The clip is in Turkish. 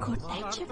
Kotacım.